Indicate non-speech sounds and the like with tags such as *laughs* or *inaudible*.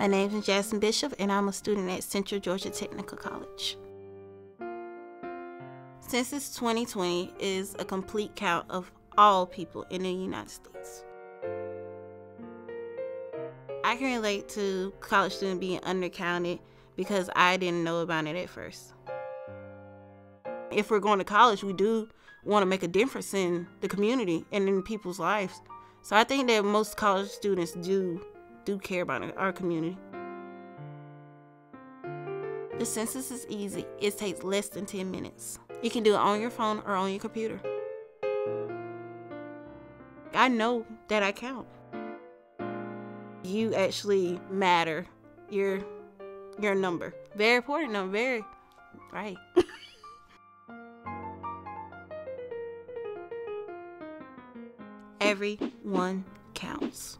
My name is Jazsmine Bishop, and I'm a student at Central Georgia Technical College. Census 2020 is a complete count of all people in the United States. I can relate to college students being undercounted because I didn't know about it at first. If we're going to college, we do want to make a difference in the community and in people's lives. So I think that most college students do do care about our community. The census is easy. It takes less than 10 minutes. You can do it on your phone or on your computer. I know that I count. You actually matter. Your your number. Very important number, very right. *laughs* Everyone counts.